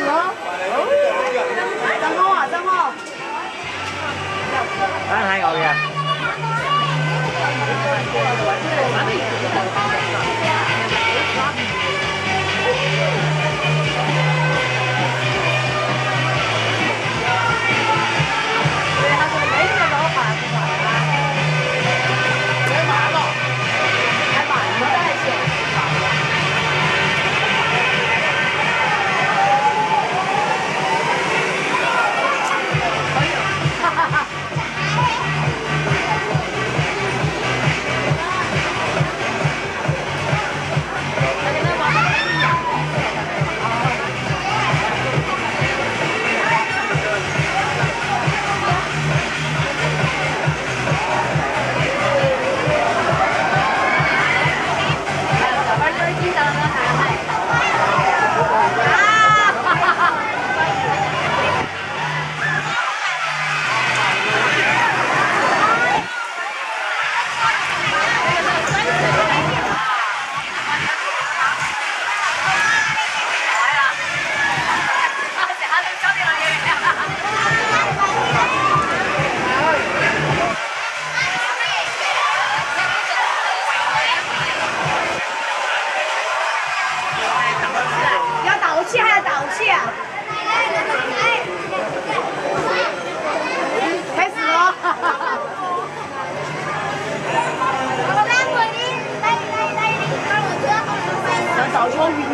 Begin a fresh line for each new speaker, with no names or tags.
sữa Răng ho à, đang ho
Đó, hai ngồi kìa.